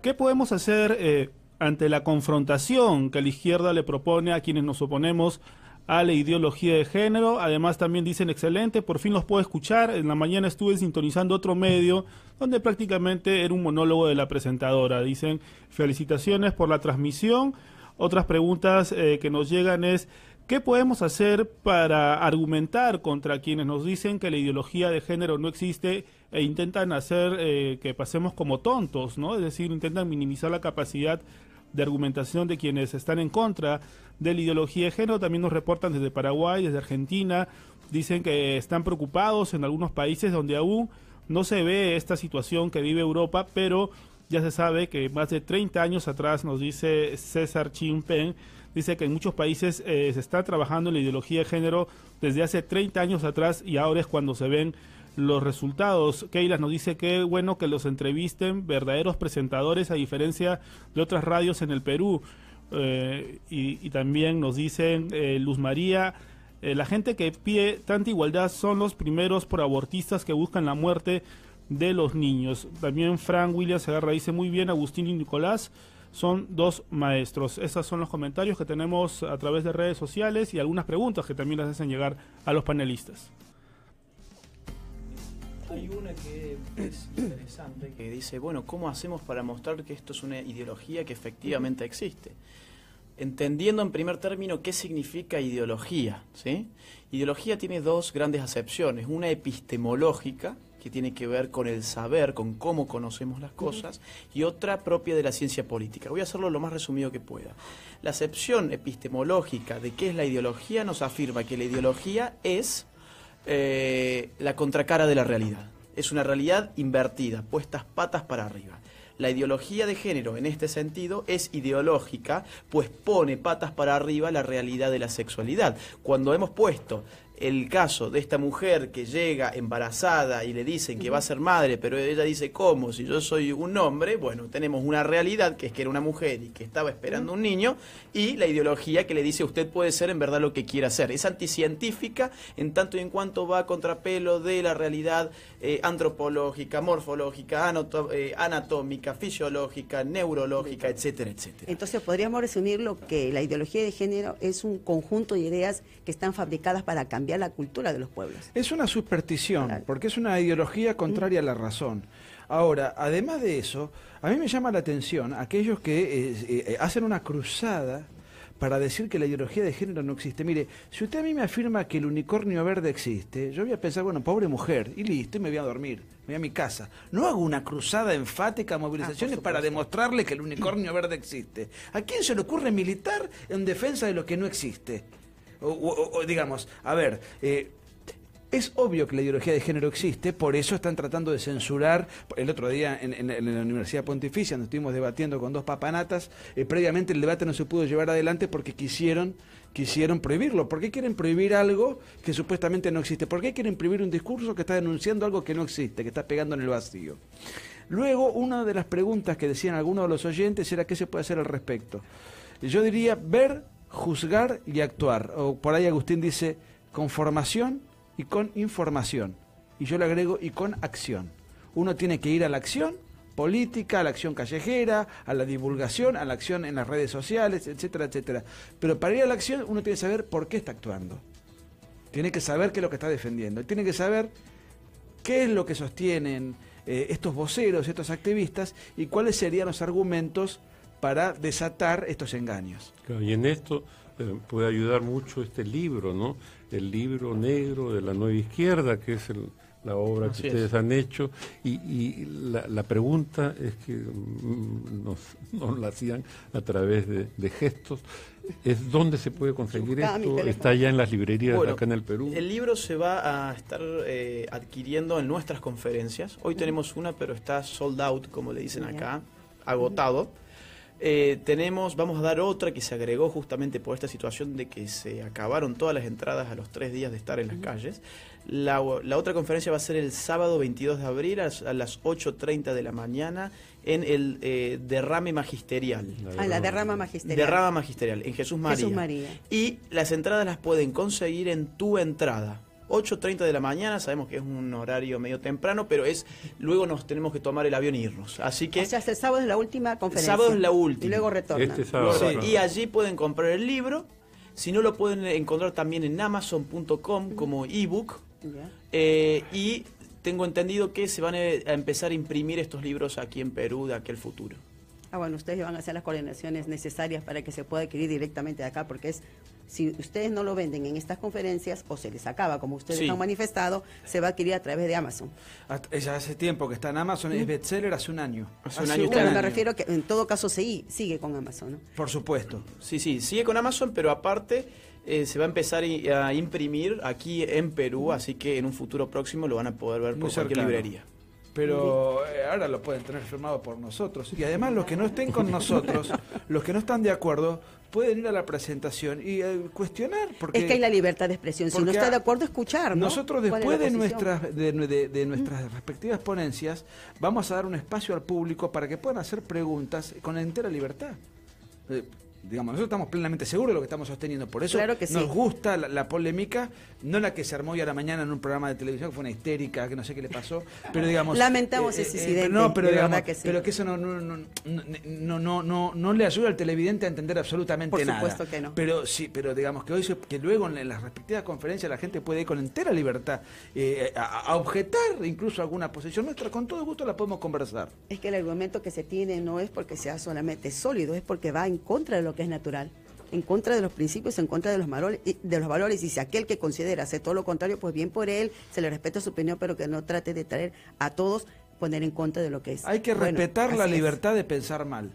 ¿qué podemos hacer eh, ante la confrontación que la izquierda le propone a quienes nos oponemos a la ideología de género? Además, también dicen, excelente, por fin los puedo escuchar. En la mañana estuve sintonizando otro medio donde prácticamente era un monólogo de la presentadora. Dicen, felicitaciones por la transmisión. Otras preguntas eh, que nos llegan es, ¿qué podemos hacer para argumentar contra quienes nos dicen que la ideología de género no existe e intentan hacer eh, que pasemos como tontos, ¿no? Es decir, intentan minimizar la capacidad de argumentación de quienes están en contra de la ideología de género. También nos reportan desde Paraguay, desde Argentina, dicen que están preocupados en algunos países donde aún no se ve esta situación que vive Europa, pero ya se sabe que más de 30 años atrás, nos dice César Chimpen, dice que en muchos países eh, se está trabajando en la ideología de género desde hace 30 años atrás y ahora es cuando se ven los resultados. Keila nos dice que bueno que los entrevisten verdaderos presentadores a diferencia de otras radios en el Perú. Eh, y, también nos dicen eh, Luz María, la gente que pide tanta igualdad son los primeros por abortistas que buscan la muerte de los niños. También Frank Williams agarra, dice muy bien, Agustín y Nicolás son dos maestros. Esos son los comentarios que tenemos a través de redes sociales y algunas preguntas que también las hacen llegar a los panelistas. Hay una que es interesante que dice, bueno, ¿cómo hacemos para mostrar que esto es una ideología que efectivamente existe? Entendiendo en primer término qué significa ideología, ¿sí? Ideología tiene dos grandes acepciones, una epistemológica, que tiene que ver con el saber, con cómo conocemos las cosas, y otra propia de la ciencia política. Voy a hacerlo lo más resumido que pueda. La acepción epistemológica de qué es la ideología nos afirma que la ideología es eh, la contracara de la realidad. Es una realidad invertida, puestas patas para arriba. La ideología de género en este sentido es ideológica, pues pone patas para arriba la realidad de la sexualidad. Cuando hemos puesto el caso de esta mujer que llega embarazada y le dicen que va a ser madre, pero ella dice, ¿cómo? Si yo soy un hombre, bueno, tenemos una realidad que es que era una mujer y que estaba esperando un niño, y la ideología que le dice, usted puede ser en verdad lo que quiera ser. Es anticientífica en tanto y en cuanto va a contrapelo de la realidad eh, antropológica, morfológica, eh, anatómica, fisiológica, neurológica, etcétera, etcétera. Entonces podríamos resumir lo que la ideología de género es un conjunto de ideas que están fabricadas para cambiar la cultura de los pueblos. Es una superstición, porque es una ideología contraria a la razón. Ahora, además de eso, a mí me llama la atención aquellos que eh, eh, hacen una cruzada para decir que la ideología de género no existe. Mire, si usted a mí me afirma que el unicornio verde existe, yo voy a pensar, bueno, pobre mujer, y listo, y me voy a dormir, me voy a mi casa. No hago una cruzada enfática, movilizaciones Ah, para demostrarle que el unicornio verde existe. ¿A quién se le ocurre militar en defensa de lo que no existe? O, digamos, a ver, eh, es obvio que la ideología de género existe, por eso están tratando de censurar. El otro día en la Universidad Pontificia, donde estuvimos debatiendo con dos papanatas, eh, previamente el debate no se pudo llevar adelante porque quisieron, quisieron prohibirlo. ¿Por qué quieren prohibir algo que supuestamente no existe? ¿Por qué quieren prohibir un discurso que está denunciando algo que no existe, que está pegando en el vacío? Luego, una de las preguntas que decían algunos de los oyentes era qué se puede hacer al respecto. Yo diría ver, juzgar y actuar. O por ahí Agustín dice con formación y con información. Y yo le agrego y con acción. Uno tiene que ir a la acción política, a la acción callejera, a la divulgación, a la acción en las redes sociales, etcétera, etcétera. Pero para ir a la acción uno tiene que saber por qué está actuando. Tiene que saber qué es lo que está defendiendo. Tiene que saber qué es lo que sostienen eh, estos voceros, estos activistas y cuáles serían los argumentos para desatar estos engaños. Y en esto eh, puede ayudar mucho este libro, ¿no? El libro negro de la nueva izquierda, que es el- la obra Así que es. ustedes han hecho. Y, y la, la pregunta es que mm, nos, nos la hacían a través de, de gestos. Es dónde se puede conseguir esto. Está ya en las librerías Bueno, acá en el Perú. El libro se va a estar eh, adquiriendo en nuestras conferencias. Hoy tenemos una, pero está sold out, como le dicen acá, agotado. Eh, tenemos, vamos a dar otra que se agregó justamente por esta situación de que se acabaron todas las entradas a los tres días de estar en las calles. La, la otra conferencia va a ser el sábado 22 de abril a, las- a las 8.30 de la mañana en el eh, derrame magisterial. A la derrama magisterial. Derrama magisterial, en Jesús María. Jesús María. Y las entradas las pueden conseguir en tu entrada. 8.30 de la mañana, sabemos que es un horario medio temprano, pero es luego nos tenemos que tomar el avión e irnos. Así que O sea, hasta el sábado es la última conferencia. sábado es la última. Y luego retorna. Este sábado. Sí, claro. y allí pueden comprar el libro. Si no lo pueden encontrar también en amazon.com como ebook. Eh, y tengo entendido que se van a a empezar a imprimir estos libros aquí en Perú de aquel futuro. Ah, bueno, ustedes van a hacer las coordinaciones necesarias para que se pueda adquirir directamente de acá, porque es si ustedes no lo venden en estas conferencias o se les acaba, como ustedes Sí. han manifestado, se va a adquirir a través de Amazon. Ya hace tiempo que está en Amazon, es bestseller hace un año. Hace un año en me año. refiero que en todo caso sigue con Amazon, ¿no? Por supuesto. Sí, sí, sigue con Amazon, pero aparte eh, se va a empezar a imprimir aquí en Perú, así que en un futuro próximo lo van a poder ver Muy por cualquier cercano. librería. Pero eh, ahora lo pueden tener firmado por nosotros. Y además los que no estén con nosotros, los que no están de acuerdo, pueden ir a la presentación y eh, cuestionar. Porque es que hay la libertad de expresión. Si no está de acuerdo, escuchar, ¿no? Nosotros ¿Cuál es después de nuestras, de, de- de nuestras respectivas ponencias, vamos a dar un espacio al público para que puedan hacer preguntas con entera libertad. Eh, digamos, nosotros estamos plenamente seguros de lo que estamos sosteniendo. Por eso Claro que sí. nos gusta la, la polémica, no la que se armó hoy a la mañana en un programa de televisión, que fue una histérica, que no sé qué le pasó. Pero digamos. Lamentamos ese incidente, no, pero de digamos, verdad que sí. pero que eso no, no, no, no, no, no, no- no le ayuda al televidente a entender absolutamente Por nada. supuesto que no. Pero sí, pero digamos que hoy se- que luego en las respectivas conferencias la gente puede ir con entera libertad eh, a, a objetar incluso alguna posición nuestra, con todo gusto la podemos conversar. Es que el argumento que se tiene no es porque sea solamente sólido, es porque va en contra de lo que es natural. en contra de los principios, en contra de los valores, de los valores. Y si aquel que considera hacer todo lo contrario, pues bien por él, se le respeta su opinión, pero que no trate de traer a todos poner en contra de lo que es. Hay que Bueno, respetar la es. libertad de pensar mal.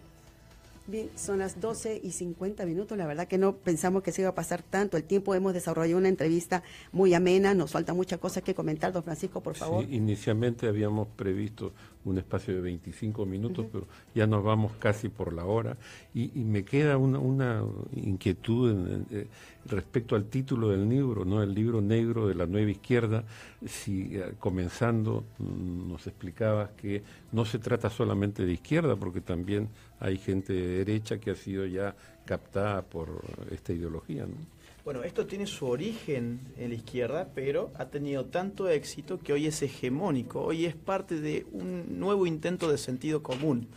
Bien, son las 12 y 50 minutos. La verdad que no pensamos que se iba a pasar tanto el tiempo. Hemos desarrollado una entrevista muy amena. Nos falta muchas cosas que comentar. Don Francisco, por favor. Sí, inicialmente habíamos previsto un espacio de 25 minutos, pero ya nos vamos casi por la hora. Y, y me queda una, una inquietud en- en- eh, respecto al título del libro, ¿no? El libro negro de la nueva izquierda. Si eh, comenzando mm, nos explicabas que no se trata solamente de izquierda, porque también hay gente de derecha que ha sido ya captada por esta ideología, ¿no? Bueno, esto tiene su origen en la izquierda, pero ha tenido tanto éxito que hoy es hegemónico, hoy es parte de un nuevo intento de sentido común.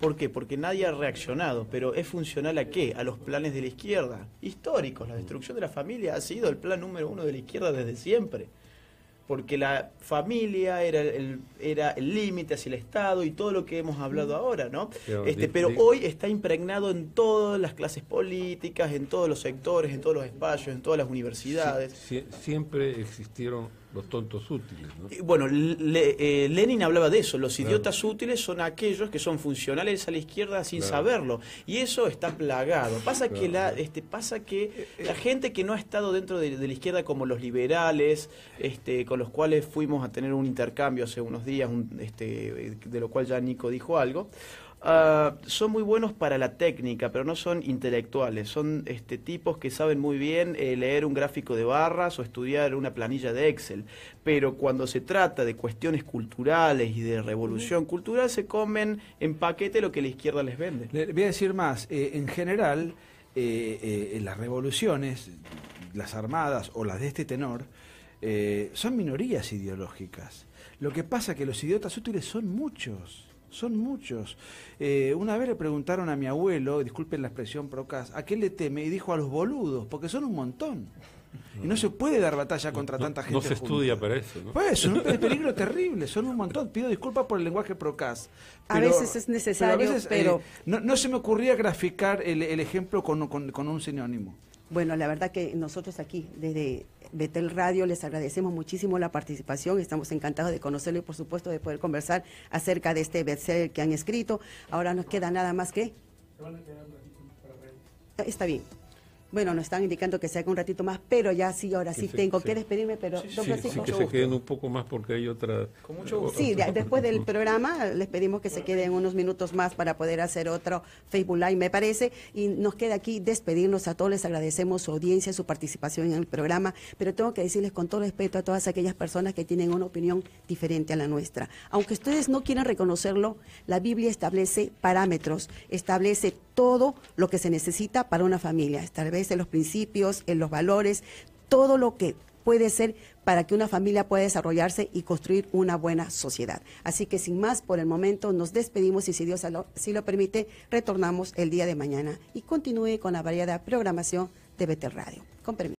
¿Por qué? Porque nadie ha reaccionado, pero ¿es funcional a qué? A los planes de la izquierda, históricos. La destrucción de la familia ha sido el plan número uno de la izquierda desde siempre. Porque la familia era el era el límite hacia el Estado y todo lo que hemos hablado ahora, ¿no? Pero Este, pero hoy está impregnado en todas las clases políticas, en todos los sectores, en todos los espacios, en todas las universidades. Sie- siempre existieron los tontos útiles, ¿no? Y Bueno, Le- eh, Lenin hablaba de eso. Los Claro. idiotas útiles son aquellos que son funcionales a la izquierda sin Claro. saberlo. Y eso está plagado. Pasa que la, este, pasa que la gente que no ha estado dentro de, de la izquierda, como los liberales, este, con los cuales fuimos a tener un intercambio hace unos días, un- este, de lo cual ya Nico dijo algo. Ah, son muy buenos para la técnica, pero no son intelectuales. Son este, tipos que saben muy bien eh, leer un gráfico de barras o estudiar una planilla de Excel. Pero cuando se trata de cuestiones culturales y de revolución cultural, se comen en paquete lo que la izquierda les vende. Le voy a decir más, eh, en general, eh, eh, las revoluciones, las armadas o las de este tenor, eh, son minorías ideológicas. Lo que pasa es que los idiotas útiles son muchos, son muchos. Eh, una vez le preguntaron a mi abuelo, disculpen la expresión procas, ¿a qué le teme? Y dijo a los boludos, porque son un montón. Y no se puede dar batalla contra No- tanta gente. No se junta. estudia para eso, ¿no? Pues es un pe- peligro terrible, son un montón. Pido disculpas por el lenguaje procas. A veces es necesario, pero- eh, no, no se me ocurría graficar el, el ejemplo con, con- con un sinónimo. Bueno, la verdad que nosotros aquí, desde Betel Radio, les agradecemos muchísimo la participación. Estamos encantados de conocerlo y, por supuesto, de poder conversar acerca de este bestseller que han escrito. Ahora nos queda nada más que. Está bien. Bueno, nos están indicando que se haga un ratito más, pero ya sí, ahora sí, tengo sí. que despedirme, pero Sí, don sí, Francisco. que se queden un poco más porque hay otra... Con mucho gusto. Sí, de- después del programa les pedimos que se queden unos minutos más para poder hacer otro Facebook Live, me parece. Y nos queda aquí despedirnos a todos. Les agradecemos su audiencia, su participación en el programa. Pero tengo que decirles con todo respeto a todas aquellas personas que tienen una opinión diferente a la nuestra. Aunque ustedes no quieran reconocerlo, la Biblia establece parámetros, establece todo lo que se necesita para una familia. Establece los principios, eh, los valores, todo lo que puede ser para que una familia pueda desarrollarse y construir una buena sociedad. Así que sin más, por el momento nos despedimos y si Dios si lo permite, retornamos el día de mañana y continúe con la variada programación de Betel Radio. Con permiso.